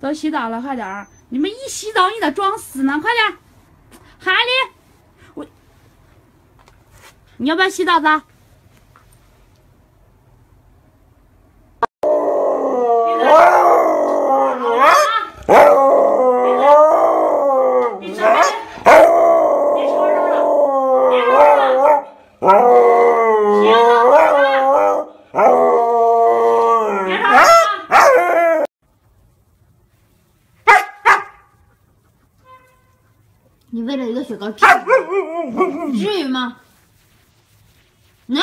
都洗澡了，快点！你们一洗澡你咋装死呢，快点儿！海里，我，你要不要洗澡子？你为了一个雪糕至至于吗？能。